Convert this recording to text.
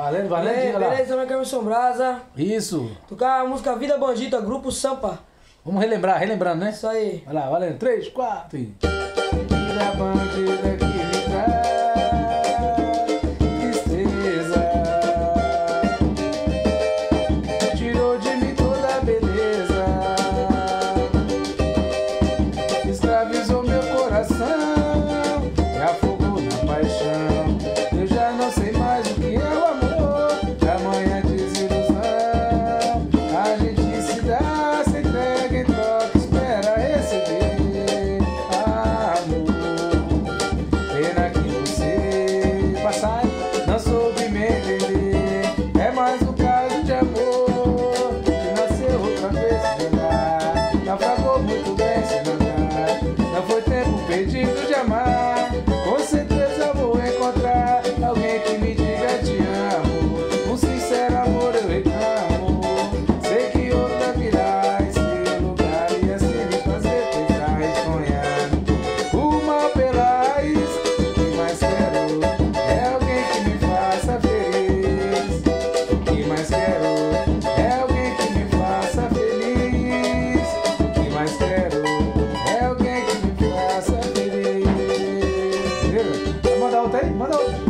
Valendo, valendo, Ei, diga lá. Beleza, meu Carlos Sombrasa. Isso. Tocar a música Vida Bandita, Grupo Sampa. Vamos relembrar, relembrando, né? Isso aí. Vai lá, valendo. Três, quatro e... Vida bandita que me traz. escravizou meu coração e afogou na paixão. Bye. まだ